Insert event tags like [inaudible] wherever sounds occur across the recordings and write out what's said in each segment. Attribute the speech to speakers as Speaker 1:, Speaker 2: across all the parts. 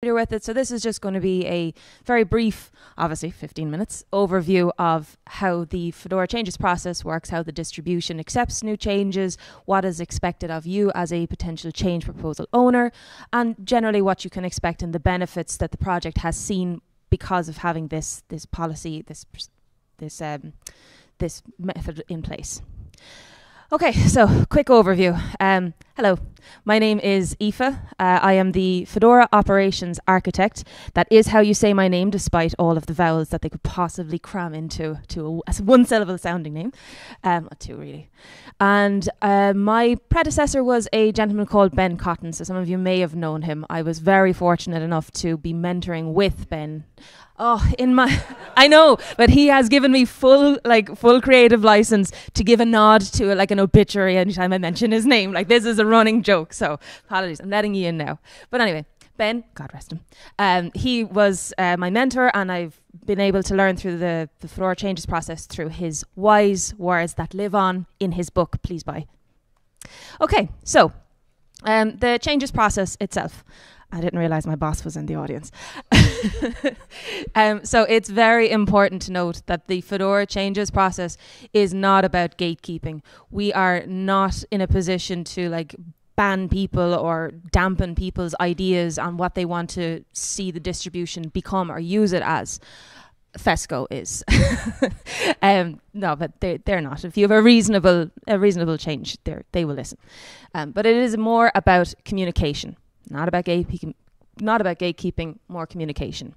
Speaker 1: with it. So this is just going to be a very brief, obviously 15 minutes overview of how the Fedora changes process works, how the distribution accepts new changes, what is expected of you as a potential change proposal owner, and generally what you can expect and the benefits that the project has seen because of having this this policy, this this um, this method in place. Okay, so quick overview. Um, hello, my name is Aoife. Uh, I am the Fedora Operations Architect. That is how you say my name, despite all of the vowels that they could possibly cram into to a, a one syllable sounding name. Um, two, really. And uh, my predecessor was a gentleman called Ben Cotton, so some of you may have known him. I was very fortunate enough to be mentoring with Ben Oh, in my, [laughs] I know, but he has given me full, like, full creative license to give a nod to like an obituary anytime I mention his name. Like, this is a running joke. So, apologies, I'm letting you in now. But anyway, Ben, God rest him, um, he was uh, my mentor, and I've been able to learn through the the Fedora changes process through his wise words that live on in his book. Please buy. Okay, so um, the changes process itself. I didn't realize my boss was in the audience. [laughs] um, so it's very important to note that the Fedora changes process is not about gatekeeping. We are not in a position to like ban people or dampen people's ideas on what they want to see the distribution become or use it as. Fesco is. [laughs] um, no, but they they're not. If you have a reasonable a reasonable change, they they will listen. Um, but it is more about communication not about gatekeeping, not about gatekeeping, more communication.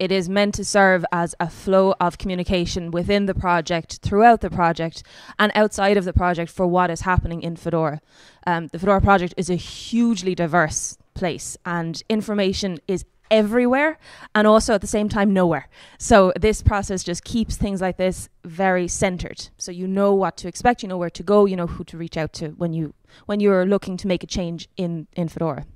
Speaker 1: It is meant to serve as a flow of communication within the project, throughout the project, and outside of the project for what is happening in Fedora. Um, the Fedora project is a hugely diverse place, and information is everywhere and also at the same time nowhere. So this process just keeps things like this very centered. So you know what to expect, you know where to go, you know who to reach out to when you when you're looking to make a change in in Fedora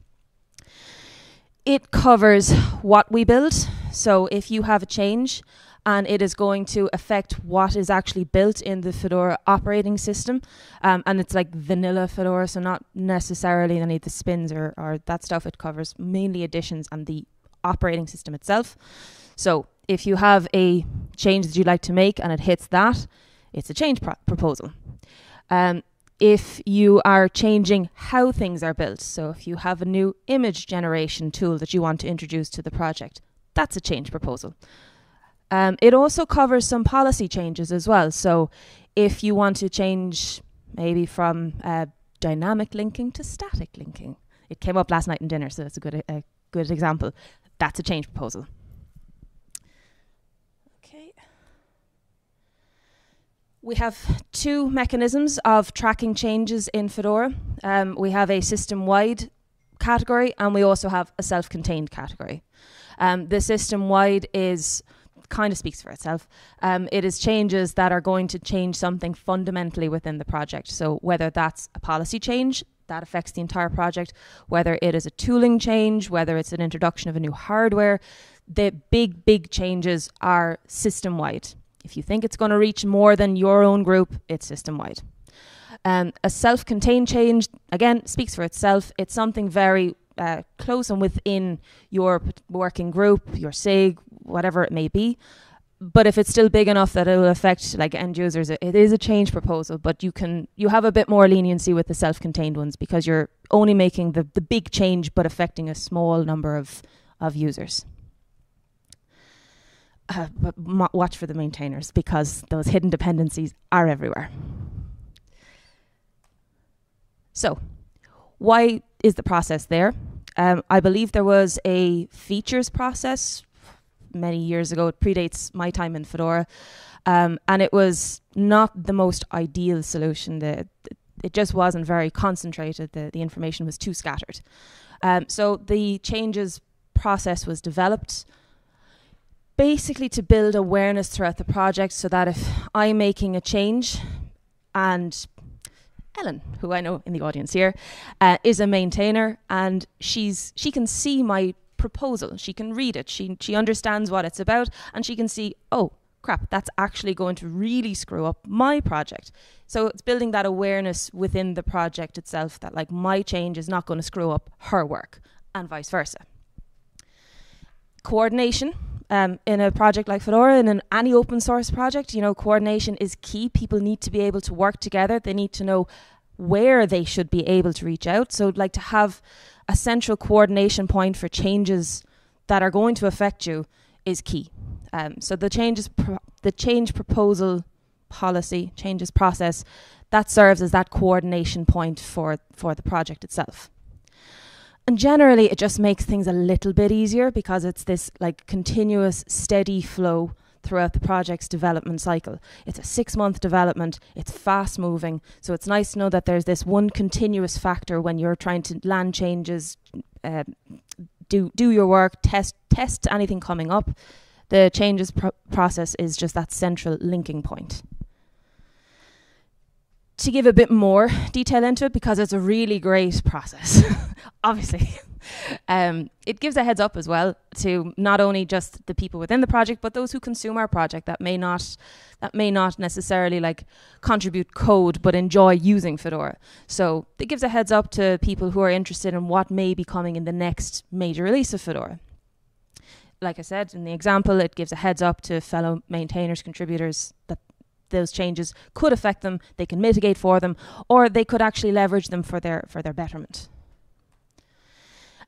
Speaker 1: it covers what we build. So if you have a change and it is going to affect what is actually built in the Fedora operating system, um, and it's like vanilla Fedora, so not necessarily any of the spins or, or that stuff. It covers mainly additions and the operating system itself. So if you have a change that you'd like to make and it hits that, it's a change pro- proposal. Um, if you are changing how things are built. So, if you have a new image generation tool that you want to introduce to the project, that's a change proposal. Um, it also covers some policy changes as well. So, if you want to change maybe from uh, dynamic linking to static linking, it came up last night in dinner, so that's a good a good example. That's a change proposal. We have two mechanisms of tracking changes in Fedora. Um, we have a system wide category and we also have a self contained category. Um, the system wide is kind of speaks for itself. Um, it is changes that are going to change something fundamentally within the project. So, whether that's a policy change that affects the entire project, whether it is a tooling change, whether it's an introduction of a new hardware, the big, big changes are system wide. If you think it's going to reach more than your own group, it's system wide. Um, a self contained change, again, speaks for itself. It's something very uh, close and within your working group, your SIG, whatever it may be. But if it's still big enough that it will affect like end users, it, is a change proposal. But you can you have a bit more leniency with the self-contained ones because you're only making the, the big change but affecting a small number of of users uh, watch for the maintainers because those hidden dependencies are everywhere. So, why is the process there? Um, I believe there was a features process many years ago. It predates my time in Fedora, um, and it was not the most ideal solution. The, it just wasn't very concentrated. The, the information was too scattered. Um, so the changes process was developed basically to build awareness throughout the project so that if I'm making a change and Ellen, who I know in the audience here, uh, is a maintainer and she's she can see my proposal. She can read it. She she understands what it's about and she can see, oh, crap, that's actually going to really screw up my project. So it's building that awareness within the project itself that like my change is not going to screw up her work and vice versa. coordination um, in a project like Fedora, in an, any open source project, you know, coordination is key. People need to be able to work together. They need to know where they should be able to reach out. So, like to have a central coordination point for changes that are going to affect you is key. Um, so the changes, pro- the change proposal policy, changes process, that serves as that coordination point for for the project itself. And generally, it just makes things a little bit easier because it's this like continuous, steady flow throughout the project's development cycle. It's a six month development, it's fast moving. So it's nice to know that there's this one continuous factor when you're trying to land changes, uh, do, do your work, test, test anything coming up. The changes pro- process is just that central linking point to give a bit more detail into it because it's a really great process, [laughs] obviously. Um, it gives a heads up as well to not only just the people within the project, but those who consume our project that may not that may not necessarily like contribute code but enjoy using Fedora. So it gives a heads up to people who are interested in what may be coming in the next major release of Fedora. Like I said in the example, it gives a heads up to fellow maintainers, contributors that those changes could affect them, they can mitigate for them, or they could actually leverage them for their for their betterment.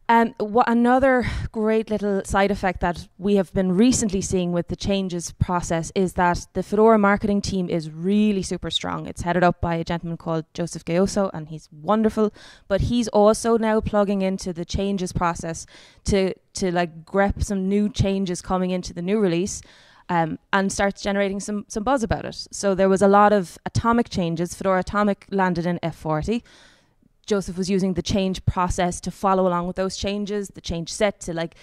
Speaker 1: Um, another great little side effect that we have been recently seeing with the changes process is that the Fedora marketing team is really super strong. It's headed up by a gentleman called Joseph Gayoso, and he's wonderful. But he's also now plugging into the changes process to to like grep some new changes coming into the new release um, and starts generating some some buzz about it. So there was a lot of atomic changes. Fedora Atomic landed in F40. Joseph was using the change process to follow along with those changes, the change set to like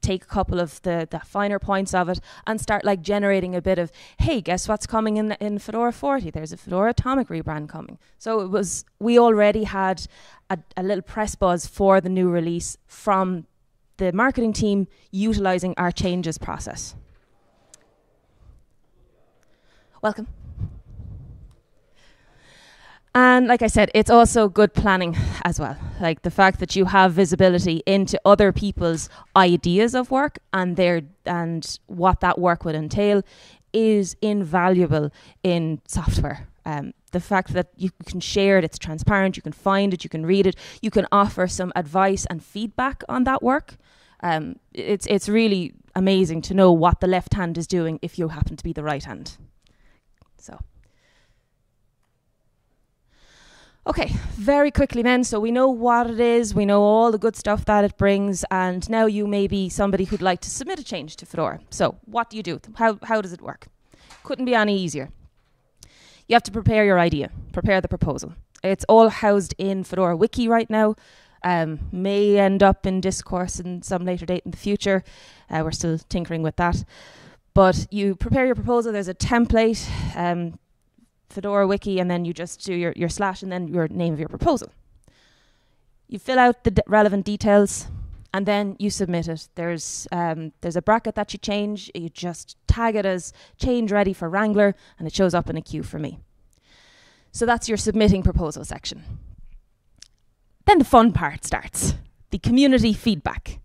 Speaker 1: take a couple of the, the finer points of it and start like generating a bit of hey guess what's coming in in fedora 40 there's a fedora atomic rebrand coming so it was we already had a, a little press buzz for the new release from the marketing team utilizing our changes process Welcome. And like I said, it's also good planning as well. Like the fact that you have visibility into other people's ideas of work and their and what that work would entail is invaluable in software. Um, the fact that you can share it, it's transparent, you can find it, you can read it, you can offer some advice and feedback on that work. Um, it's it's really amazing to know what the left hand is doing if you happen to be the right hand. So. Okay, very quickly then. So we know what it is, we know all the good stuff that it brings, and now you may be somebody who'd like to submit a change to Fedora. So what do you do? How, how does it work? Couldn't be any easier. You have to prepare your idea, prepare the proposal. It's all housed in Fedora Wiki right now. Um, may end up in discourse in some later date in the future. Uh, we're still tinkering with that. But you prepare your proposal, there's a template, um, Fedora Wiki, and then you just do your, your slash and then your name of your proposal. You fill out the relevant details and then you submit it. There's um, there's a bracket that you change. You just tag it as change ready for Wrangler, and it shows up in a queue for me. So that's your submitting proposal section. Then the fun part starts the community feedback.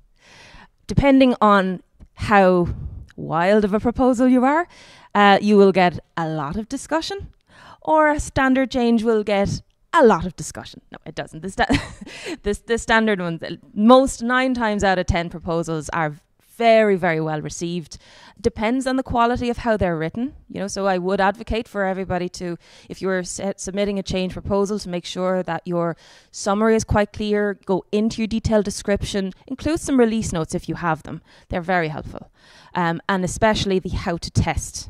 Speaker 1: Depending on how wild of a proposal you are, uh, you will get a lot of discussion, or a standard change will get a lot of discussion. No, it doesn't. The, sta- [laughs] this, the standard ones, most nine times out of ten proposals are very, very well received. Depends on the quality of how they're written, you know. So I would advocate for everybody to, if you're submitting a change proposal, to make sure that your summary is quite clear. Go into your detailed description. Include some release notes if you have them. They're very helpful, um, and especially the how to test.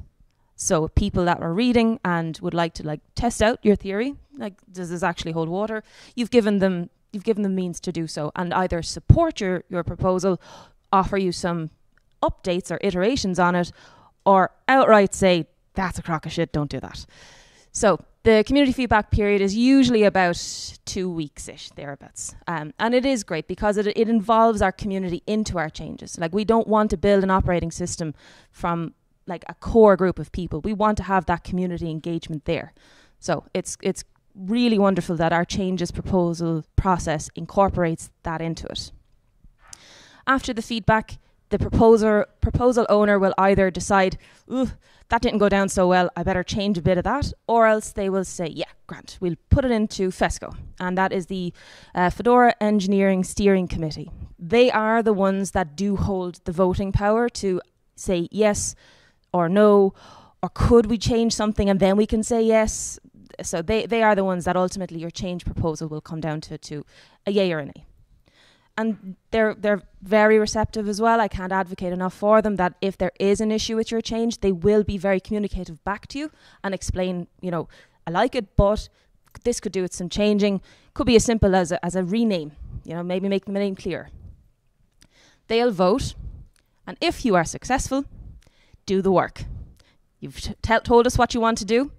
Speaker 1: So people that are reading and would like to like test out your theory, like does this actually hold water? You've given them you've given them means to do so and either support your, your proposal offer you some updates or iterations on it, or outright say, that's a crock of shit, don't do that. So the community feedback period is usually about two weeks ish, thereabouts. Um, and it is great because it, it involves our community into our changes. Like, we don't want to build an operating system from like a core group of people. We want to have that community engagement there. So it's it's really wonderful that our changes proposal process incorporates that into it. After the feedback, the proposer proposal owner will either decide, Ooh, that didn't go down so well, I better change a bit of that, or else they will say, yeah, grant, we'll put it into FESCO, and that is the uh, Fedora Engineering Steering Committee. They are the ones that do hold the voting power to say yes or no, or could we change something and then we can say yes. So they, they are the ones that ultimately your change proposal will come down to, to a yay or a nay and they're they're very receptive as well. I can't advocate enough for them that if there is an issue with your change, they will be very communicative back to you and explain, you know, I like it, but this could do with some changing. Could be as simple as a, as a rename, you know, maybe make the name clear. They'll vote, and if you are successful, do the work. You've t- told us what you want to do.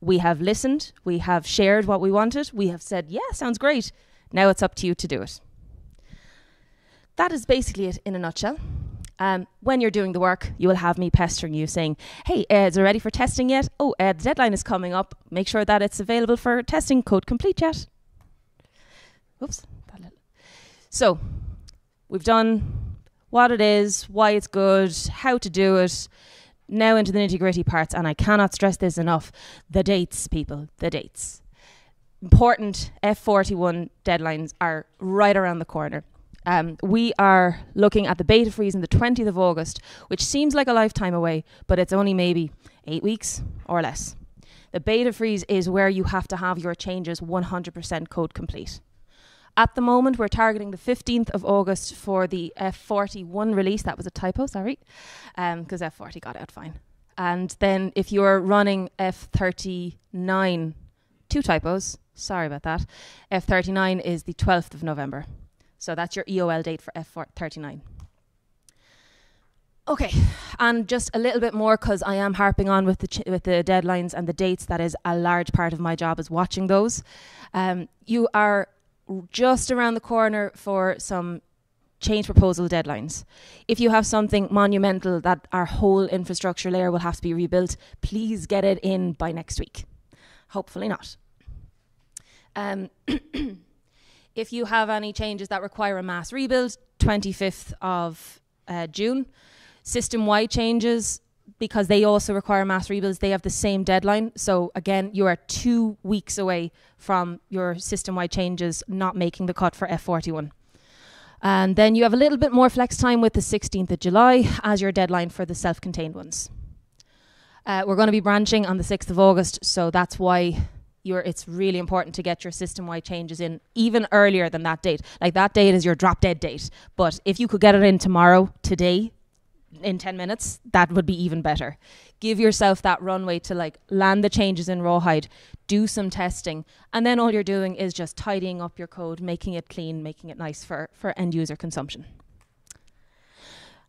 Speaker 1: We have listened. We have shared what we wanted. We have said, yeah, sounds great. Now it's up to you to do it that is basically it in a nutshell. Um, when you're doing the work, you will have me pestering you saying, Hey, uh, is it ready for testing yet? Oh, uh, the deadline is coming up. Make sure that it's available for testing code complete yet. Oops. So, we've done what it is, why it's good, how to do it. Now into the nitty gritty parts, and I cannot stress this enough the dates, people, the dates. Important F41 deadlines are right around the corner. Um, we are looking at the beta freeze on the 20th of August, which seems like a lifetime away, but it's only maybe eight weeks or less. The beta freeze is where you have to have your changes 100% code complete. At the moment, we're targeting the 15th of August for the F41 release. That was a typo, sorry, because um, F40 got out fine. And then if you're running F39, two typos, sorry about that. F39 is the 12th of November. So that's your EOL date for F39. Okay, and just a little bit more because I am harping on with the with the deadlines and the dates. That is a large part of my job is watching those. Um, you are just around the corner for some change proposal deadlines. If you have something monumental that our whole infrastructure layer will have to be rebuilt, please get it in by next week. Hopefully not. Um, [clears throat] If you have any changes that require a mass rebuild, 25th of uh, June. System wide changes, because they also require mass rebuilds, they have the same deadline. So again, you are two weeks away from your system wide changes not making the cut for F41. And then you have a little bit more flex time with the 16th of July as your deadline for the self contained ones. Uh, we're going to be branching on the 6th of August, so that's why it's really important to get your system wide changes in even earlier than that date. Like that date is your drop dead date. But if you could get it in tomorrow, today, in 10 minutes, that would be even better. Give yourself that runway to like land the changes in Rawhide, do some testing, and then all you're doing is just tidying up your code, making it clean, making it nice for, for end user consumption.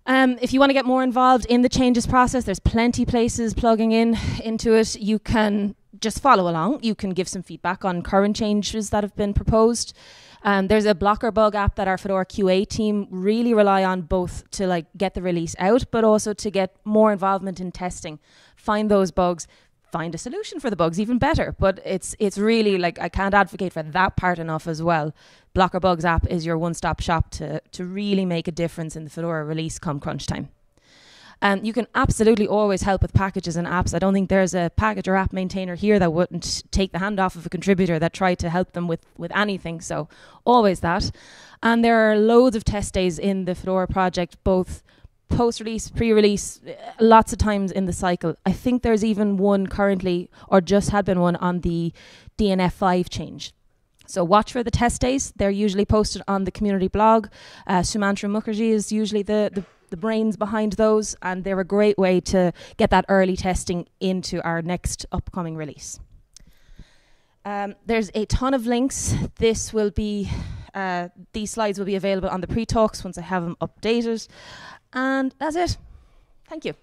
Speaker 1: Um, if you want to get more involved in the changes process, there's plenty places plugging in into it. You can just follow along. You can give some feedback on current changes that have been proposed. Um, there's a blocker bug app that our Fedora QA team really rely on both to like get the release out, but also to get more involvement in testing, find those bugs, find a solution for the bugs, even better. But it's it's really like I can't advocate for that part enough as well. Blocker Bugs app is your one-stop shop to to really make a difference in the Fedora release come crunch time. And you can absolutely always help with packages and apps. I don't think there's a package or app maintainer here that wouldn't take the hand off of a contributor that tried to help them with, with anything. So always that. And there are loads of test days in the Fedora project, both post release, pre release, lots of times in the cycle. I think there's even one currently, or just had been one on the DNF5 change. So watch for the test days. They're usually posted on the community blog. Uh, Mukherjee is usually the, the the brains behind those, and they're a great way to get that early testing into our next upcoming release. Um, there's a ton of links. This will be, uh, these slides will be available on the pretalx once I have them updated. And that's it. Thank you.